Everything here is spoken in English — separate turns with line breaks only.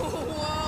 Whoa!